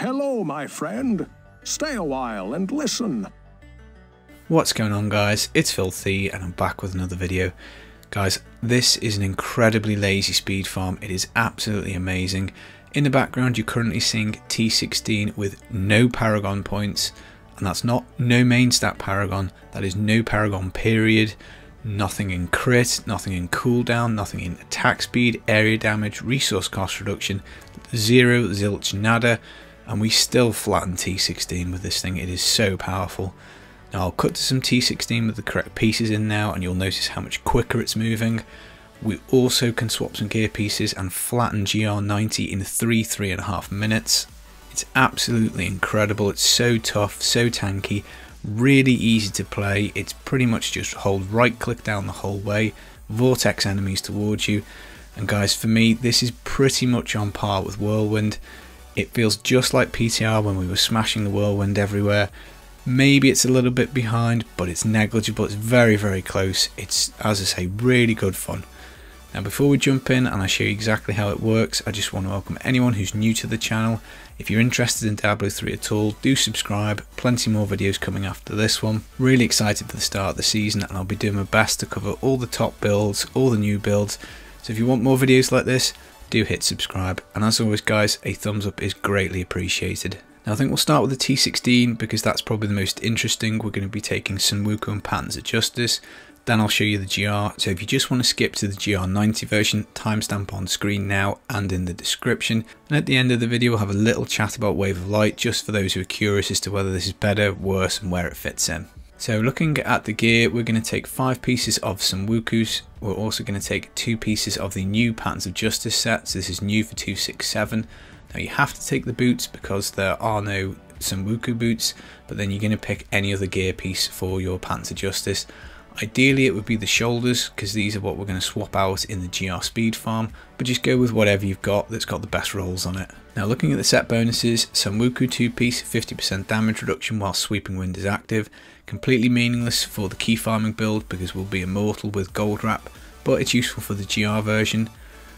Hello, my friend. Stay a while and listen. What's going on guys, it's Filthy and I'm back with another video. Guys, this is an incredibly lazy speed farm, it is absolutely amazing. In the background you're currently seeing T16 with no Paragon points, and that's not no main stat Paragon, that is no Paragon period, nothing in crit, nothing in cooldown, nothing in attack speed, area damage, resource cost reduction, zero, zilch, nada, and we still flatten T16 with this thing, it is so powerful. Now I'll cut to some T16 with the correct pieces in now and you'll notice how much quicker it's moving. We also can swap some gear pieces and flatten GR90 in 3, 3.5 minutes. It's absolutely incredible, it's so tough, so tanky, really easy to play. It's pretty much just hold right click down the whole way, vortex enemies towards you. And guys, for me, this is pretty much on par with Whirlwind. It feels just like PTR when we were smashing the Whirlwind everywhere Maybe it's a little bit behind, but it's negligible. It's very, very close. It's, as I say, really good fun. Now before we jump in and I show you exactly how it works, I just want to welcome anyone who's new to the channel. If you're interested in Diablo 3 at all, do subscribe, plenty more videos coming after this one. Really excited for the start of the season and I'll be doing my best to cover all the top builds, all the new builds. So if you want more videos like this, do hit subscribe. And as always guys, a thumbs up is greatly appreciated. Now I think we'll start with the T16 because that's probably the most interesting. We're going to be taking Sunwuko and Patterns of Justice. Then I'll show you the GR. So if you just want to skip to the GR90 version, timestamp on screen now and in the description. And at the end of the video, we'll have a little chat about Wave of Light, just for those who are curious as to whether this is better, worse, and where it fits in. So looking at the gear, we're going to take five pieces of Sunwukos. We're also going to take two pieces of the new Patterns of Justice sets. This is new for 267. Now you have to take the boots because there are no Sunwuko boots, but then you're going to pick any other gear piece for your Pants of Justice. Ideally it would be the shoulders because these are what we're going to swap out in the GR speed farm, but just go with whatever you've got that's got the best rolls on it. Now looking at the set bonuses, Sunwuko 2 piece 50% damage reduction while Sweeping Wind is active, completely meaningless for the key farming build because we'll be immortal with Goldwrap, but it's useful for the GR version.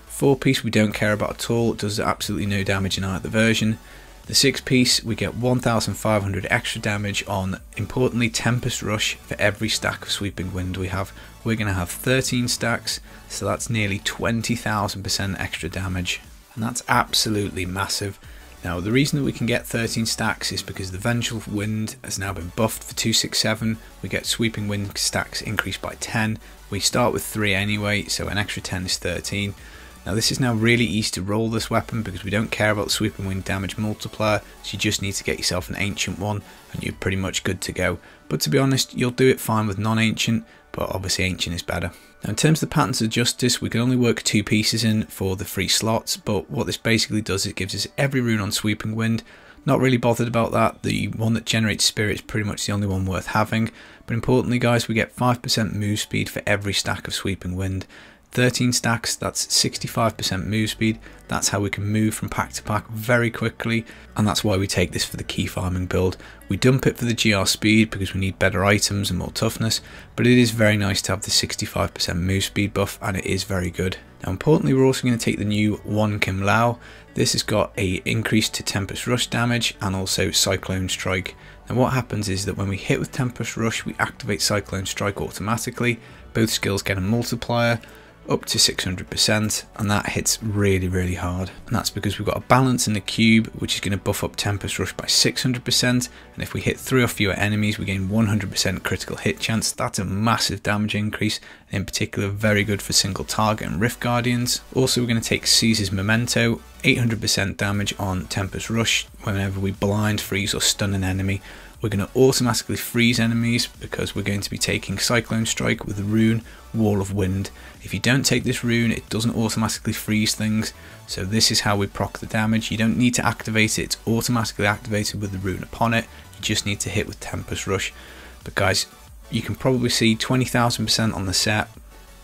4 piece we don't care about at all, it does absolutely no damage in either version. The 6 piece we get 1500 extra damage on importantly Tempest Rush for every stack of Sweeping Wind we have. We're going to have 13 stacks so that's nearly 20,000% extra damage and that's absolutely massive. Now the reason that we can get 13 stacks is because the Vengeful Wind has now been buffed for 267, we get Sweeping Wind stacks increased by 10, we start with 3 anyway so an extra 10 is 13 now this is now really easy to roll this weapon because we don't care about the sweeping wind damage multiplier, so you just need to get yourself an ancient one and you're pretty much good to go. But to be honest, you'll do it fine with non-ancient, but obviously ancient is better. Now in terms of the patterns of justice, we can only work two pieces in for the free slots, but what this basically does is it gives us every rune on sweeping wind. Not really bothered about that, the one that generates spirit is pretty much the only one worth having, but importantly guys, we get 5% move speed for every stack of sweeping wind, 13 stacks, that's 65% move speed. That's how we can move from pack to pack very quickly, and that's why we take this for the key farming build. We dump it for the GR speed because we need better items and more toughness, but it is very nice to have the 65% move speed buff, and it is very good. Now importantly, we're also going to take the new Won Khim Lau. This has got a increase to Tempest Rush damage and also Cyclone Strike. Now what happens is that when we hit with Tempest Rush, we activate Cyclone Strike automatically. Both skills get a multiplier, up to 600% and that hits really really hard. And that's because we've got a balance in the cube which is going to buff up Tempest Rush by 600% and if we hit three or fewer enemies we gain 100% critical hit chance. That's a massive damage increase in particular very good for single target and Rift Guardians. Also we're going to take Cesar's Memento 800% damage on Tempest Rush whenever we blind freeze or stun an enemy we're going to automatically freeze enemies because we're going to be taking Cyclone Strike with the rune Wall of Wind. If you don't take this rune, it doesn't automatically freeze things. So this is how we proc the damage. You don't need to activate it, it's automatically activated with the rune upon it. You just need to hit with Tempest Rush. But guys, you can probably see 20,000% on the set,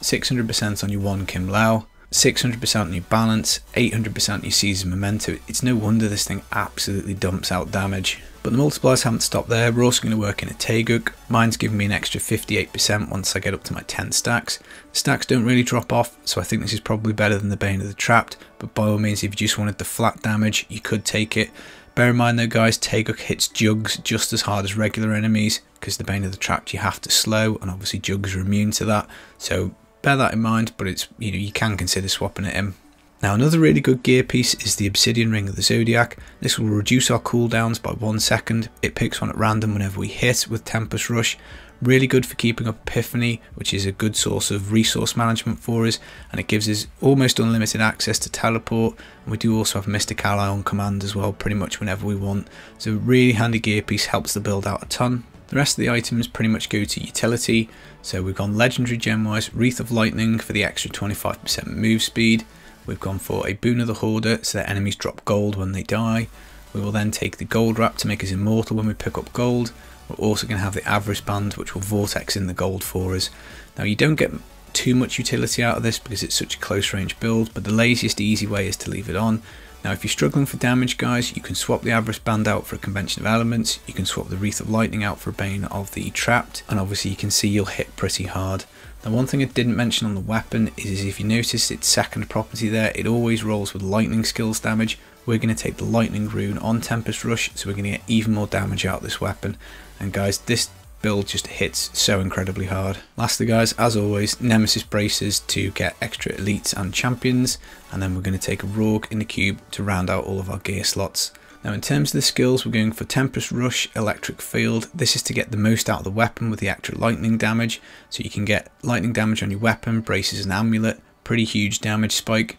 600% on your Won Khim Lau, 600% on your balance, 800% on your Cesar Memento. It's no wonder this thing absolutely dumps out damage. But the multipliers haven't stopped there, we're also going to work in a Taeguk. Mine's giving me an extra 58% once I get up to my 10 stacks. Stacks don't really drop off, so I think this is probably better than the Bane of the Trapped, but by all means if you just wanted the flat damage, you could take it. Bear in mind though guys, Taeguk hits jugs just as hard as regular enemies because the Bane of the Trapped you have to slow and obviously jugs are immune to that. So bear that in mind, but it's you know you can consider swapping it in. Now another really good gear piece is the Obsidian Ring of the Zodiac. This will reduce our cooldowns by one second. It picks one at random whenever we hit with Tempest Rush. Really good for keeping up Epiphany, which is a good source of resource management for us, and it gives us almost unlimited access to teleport. And we do also have Mystic Ally on command as well, pretty much whenever we want. So really handy gear piece, helps the build out a ton. The rest of the items pretty much go to utility. So we've gone legendary gem wise, Wreath of Lightning for the extra 25% move speed. We've gone for a Boon of the Hoarder so that enemies drop gold when they die. We will then take the Goldwrap to make us immortal when we pick up gold. We're also going to have the Avarice Band which will vortex in the gold for us. Now you don't get too much utility out of this because it's such a close range build but the laziest easy way is to leave it on. Now if you're struggling for damage guys you can swap the Avarice Band out for a Convention of Elements, you can swap the Wreath of Lightning out for a Bane of the Trapped and obviously you can see you'll hit pretty hard. Now one thing I didn't mention on the weapon is if you notice its second property there, it always rolls with lightning skills damage. We're going to take the lightning rune on Tempest Rush, so we're going to get even more damage out of this weapon. And guys, this build just hits so incredibly hard. Lastly guys, as always, Nemesis braces to get extra elites and champions, and then we're going to take a RoRG in the cube to round out all of our gear slots. Now in terms of the skills, we're going for Tempest Rush, Electric Field. This is to get the most out of the weapon with the extra lightning damage. So you can get lightning damage on your weapon, braces and amulet, pretty huge damage spike.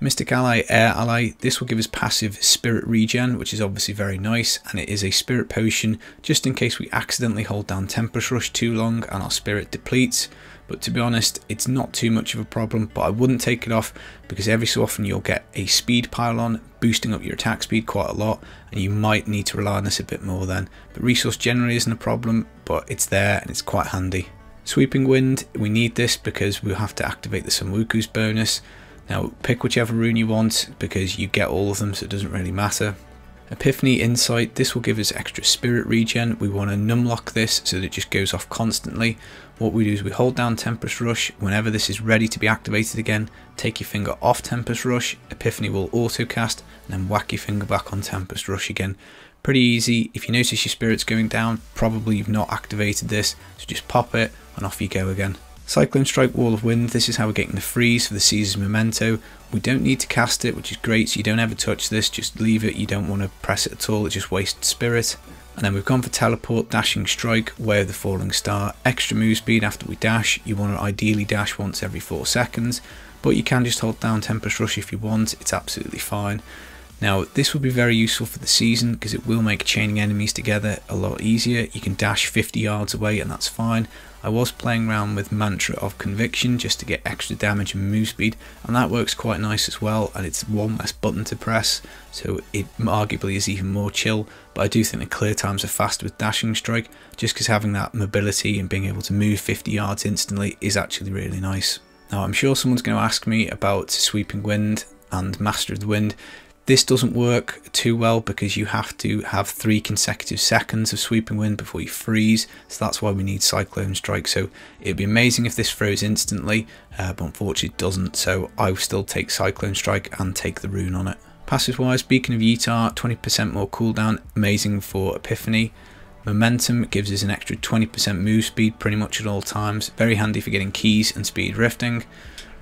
Mystic Ally, Air Ally, this will give us passive Spirit Regen, which is obviously very nice, and it is a Spirit Potion, just in case we accidentally hold down Tempest Rush too long and our Spirit depletes. But to be honest it's not too much of a problem but I wouldn't take it off because every so often you'll get a speed pylon boosting up your attack speed quite a lot and you might need to rely on this a bit more then. But resource generally isn't a problem but it's there and it's quite handy. Sweeping wind we need this because we'll have to activate the Sunwuko's bonus now pick whichever rune you want because you get all of them so it doesn't really matter Epiphany Insight, this will give us extra spirit regen. We want to numlock this so that it just goes off constantly. What we do is we hold down Tempest Rush. Whenever this is ready to be activated again, take your finger off Tempest Rush. Epiphany will auto cast and then whack your finger back on Tempest Rush again. Pretty easy. If you notice your spirit's going down, probably you've not activated this. So just pop it and off you go again. Cyclone Strike Wall of Wind, this is how we're getting the freeze for the Cesar's Memento. We don't need to cast it, which is great, so you don't ever touch this, just leave it, you don't want to press it at all, it just wastes spirit. And then we've gone for Teleport, Dashing Strike, Way of the Falling Star, extra move speed after we dash, you want to ideally dash once every 4 seconds, but you can just hold down Tempest Rush if you want, it's absolutely fine. Now this will be very useful for the season because it will make chaining enemies together a lot easier. You can dash 50 yards away and that's fine. I was playing around with Mantra of Conviction just to get extra damage and move speed and that works quite nice as well and it's one less button to press so it arguably is even more chill but I do think the clear times are faster with Dashing Strike just because having that mobility and being able to move 50 yards instantly is actually really nice. Now I'm sure someone's going to ask me about Sweeping Wind and Master of the Wind. This doesn't work too well because you have to have three consecutive seconds of sweeping wind before you freeze, so that's why we need Cyclone Strike. So it'd be amazing if this froze instantly, uh, but unfortunately it doesn't, so I will still take Cyclone Strike and take the rune on it. Passive wise, Beacon of Ytar, 20% more cooldown, amazing for Epiphany. Momentum gives us an extra 20% move speed pretty much at all times, very handy for getting keys and speed rifting.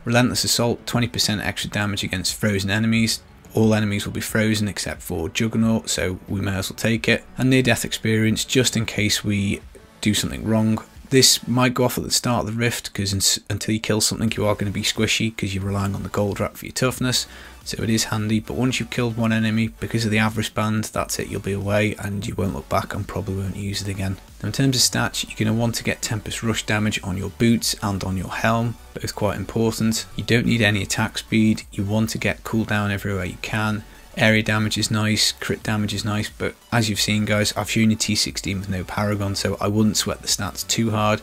Relentless Assault, 20% extra damage against frozen enemies, all enemies will be frozen except for Juggernaut, so we may as well take it. And near death experience, just in case we do something wrong. This might go off at the start of the rift because until you kill something you are going to be squishy because you're relying on the Goldwrap for your toughness so it is handy but once you've killed one enemy because of the Avarice Band that's it you'll be away and you won't look back and probably won't use it again. Now in terms of stats you're going to want to get Tempest Rush damage on your boots and on your helm both quite important. You don't need any attack speed you want to get cooldown everywhere you can Area damage is nice, crit damage is nice, but as you've seen guys, I've shown you T16 with no Paragon, so I wouldn't sweat the stats too hard.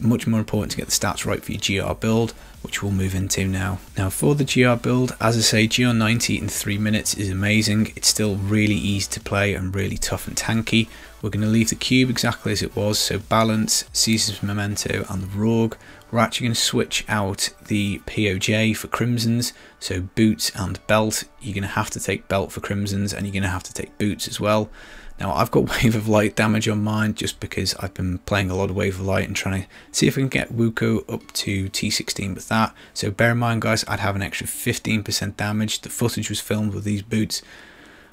Much more important to get the stats right for your GR build, which we'll move into now. Now for the GR build, as I say, GR90 in 3 minutes is amazing. It's still really easy to play and really tough and tanky. We're going to leave the cube exactly as it was, so balance, Cesar's Memento and the RoRG. We're actually going to switch out the POJ for Crimsons, so boots and belt. You're going to have to take belt for Crimsons and you're going to have to take boots as well. Now I've got Wave of Light damage on mine just because I've been playing a lot of Wave of Light and trying to see if I can get Wuko up to T16 with that. So bear in mind guys, I'd have an extra 15% damage. The footage was filmed with these boots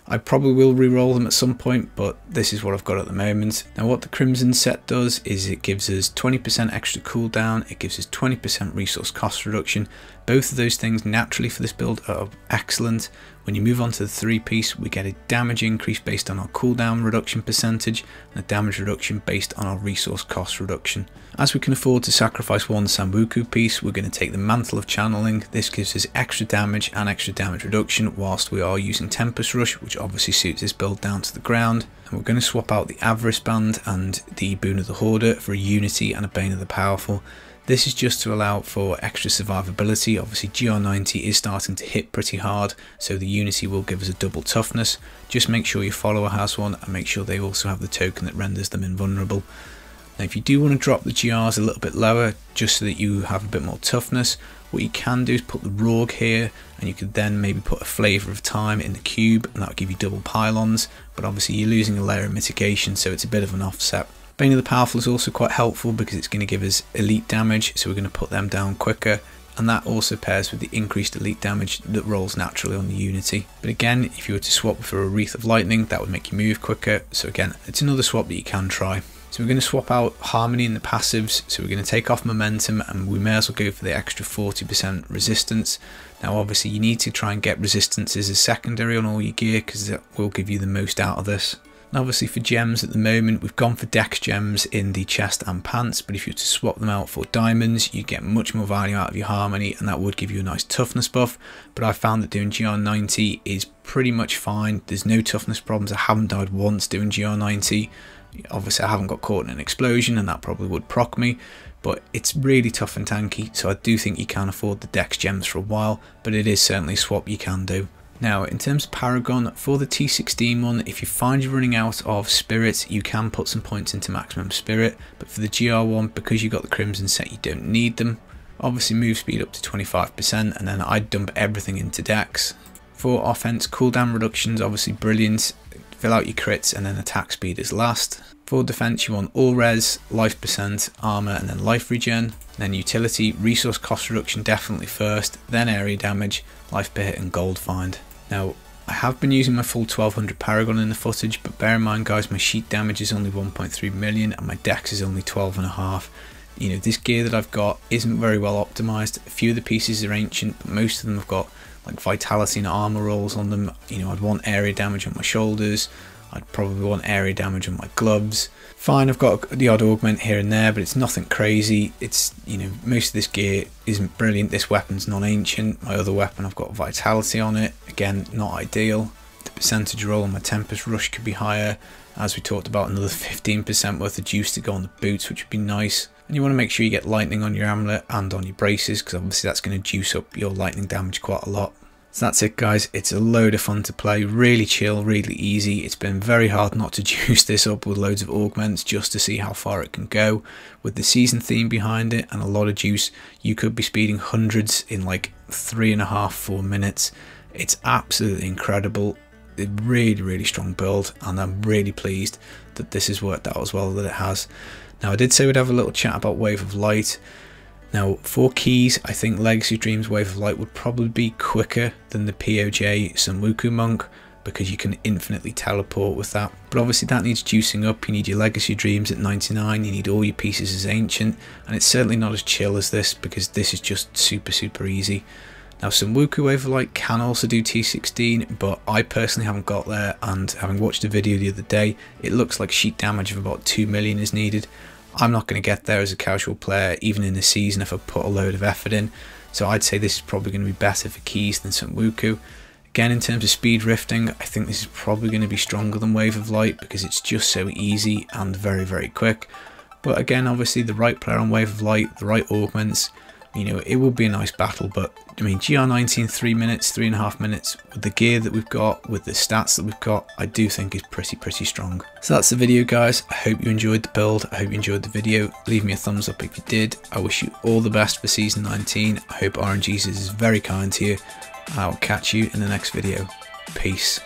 I probably will re-roll them at some point, but this is what I've got at the moment. Now what the Crimson set does is it gives us 20% extra cooldown, it gives us 20% resource cost reduction. Both of those things naturally for this build are excellent. When you move on to the three piece, we get a damage increase based on our cooldown reduction percentage and a damage reduction based on our resource cost reduction. As we can afford to sacrifice one Sunwuko piece, we're going to take the Mantle of Channeling. This gives us extra damage and extra damage reduction whilst we are using Tempest Rush, which obviously suits this build down to the ground. And we're going to swap out the Avarice Band and the Boon of the Hoarder for a Unity and a Bane of the Powerful. This is just to allow for extra survivability. Obviously GR90 is starting to hit pretty hard, so the Unity will give us a double toughness. Just make sure your follower has one and make sure they also have the token that renders them invulnerable. Now if you do want to drop the GRs a little bit lower just so that you have a bit more toughness, what you can do is put the RoRG here and you could then maybe put a Flavour of Time in the cube and that will give you double pylons, but obviously you're losing a layer of mitigation so it's a bit of an offset. Bane of the Powerful is also quite helpful because it's going to give us elite damage so we're going to put them down quicker and that also pairs with the increased elite damage that rolls naturally on the Unity. But again, if you were to swap for a Wreath of Lightning, that would make you move quicker. So again, it's another swap that you can try. So we're going to swap out Harmony in the passives, so we're going to take off Momentum and we may as well go for the extra 40% resistance. Now obviously you need to try and get resistances as secondary on all your gear because that will give you the most out of this. Obviously for gems at the moment, we've gone for dex gems in the chest and pants, but if you were to swap them out for diamonds, you get much more value out of your harmony and that would give you a nice toughness buff. But I found that doing GR90 is pretty much fine. There's no toughness problems. I haven't died once doing GR90 Obviously I haven't got caught in an explosion and that probably would proc me, but it's really tough and tanky, so I do think you can afford the dex gems for a while, but it is certainly a swap you can do. Now, in terms of Paragon, for the T16 one, if you find you're running out of Spirit, you can put some points into Maximum Spirit, but for the GR one, because you got the Crimson set, you don't need them. Obviously move speed up to 25%, and then I'd dump everything into Dex. For offense, cooldown reductions, obviously brilliant fill out your crits and then attack speed is last. For defense you want all res, life percent, armor and then life regen. Then utility, resource cost reduction definitely first, then area damage, life per hit and gold find. Now I have been using my full 1200 Paragon in the footage, but bear in mind guys, my sheet damage is only 1.3 million and my dex is only 12 and a half. You know, this gear that I've got isn't very well optimized. A few of the pieces are ancient, but most of them have got like vitality and armor rolls on them. You know, I'd want area damage on my shoulders. I'd probably want area damage on my gloves. Fine, I've got the odd augment here and there, but it's nothing crazy. It's, you know, most of this gear isn't brilliant. This weapon's non-ancient. My other weapon, I've got vitality on it. Again, not ideal. The percentage roll on my Tempest Rush could be higher. As we talked about, another 15% worth of juice to go on the boots, which would be nice. And you want to make sure you get lightning on your amulet and on your braces because obviously that's going to juice up your lightning damage quite a lot. So that's it guys, it's a load of fun to play, really chill, really easy. It's been very hard not to juice this up with loads of augments just to see how far it can go. With the season theme behind it and a lot of juice, you could be speeding hundreds in like three and a half, four minutes. It's absolutely incredible. A really, really strong build and I'm really pleased that this has worked out as well that it has. Now I did say we'd have a little chat about Wave of Light. Now for keys, I think Legacy Dreams Wave of Light would probably be quicker than the POJ Sunwuko Monk because you can infinitely teleport with that. But obviously that needs juicing up, you need your Legacy Dreams at 99, you need all your pieces as Ancient, and it's certainly not as chill as this because this is just super super easy. Now Sunwuko Wave of Light can also do T16, but I personally haven't got there and having watched a video the other day, it looks like sheet damage of about 2 million is needed. I'm not going to get there as a casual player, even in the season if I put a load of effort in. So I'd say this is probably going to be better for keys than Sunwuko. Again, in terms of speed rifting, I think this is probably going to be stronger than Wave of Light because it's just so easy and very, very quick. But again, obviously the right player on Wave of Light, the right augments, you know, it would be a nice battle, but I mean, GR19, three minutes, three and a half minutes, with the gear that we've got, with the stats that we've got, I do think is pretty, pretty strong. So that's the video, guys. I hope you enjoyed the build. I hope you enjoyed the video. Leave me a thumbs up if you did. I wish you all the best for season 19. I hope RNGesus is very kind to you. I'll catch you in the next video. Peace.